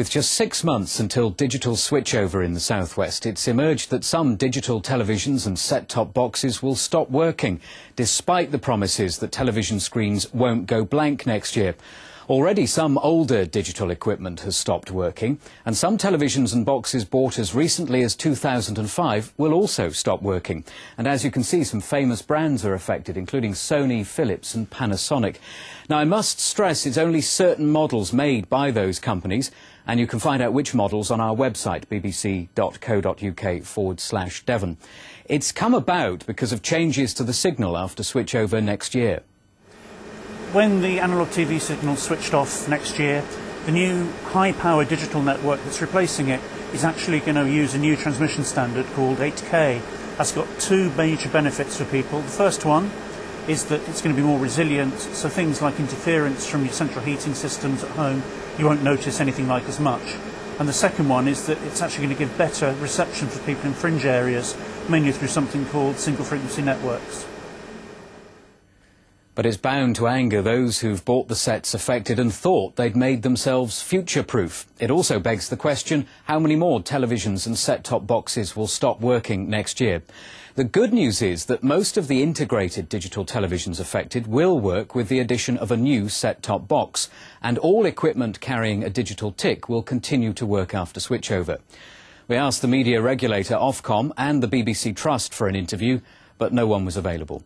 With just six months until digital switchover in the southwest, it's emerged that some digital televisions and set-top boxes will stop working, despite the promises that television screens won't go blank next year. Already some older digital equipment has stopped working, and some televisions and boxes bought as recently as 2005 will also stop working. And as you can see, some famous brands are affected, including Sony, Philips and Panasonic. Now, I must stress it's only certain models made by those companies, and you can find out which models on our website, bbc.co.uk forward slash Devon. It's come about because of changes to the signal after switchover next year when the analog TV signal switched off next year, the new high-power digital network that's replacing it is actually going to use a new transmission standard called 8K. That's got two major benefits for people. The first one is that it's going to be more resilient, so things like interference from your central heating systems at home, you won't notice anything like as much. And the second one is that it's actually going to give better reception for people in fringe areas, mainly through something called single frequency networks but it's bound to anger those who've bought the sets affected and thought they'd made themselves future-proof. It also begs the question, how many more televisions and set-top boxes will stop working next year? The good news is that most of the integrated digital televisions affected will work with the addition of a new set-top box, and all equipment carrying a digital tick will continue to work after switchover. We asked the media regulator Ofcom and the BBC Trust for an interview, but no one was available.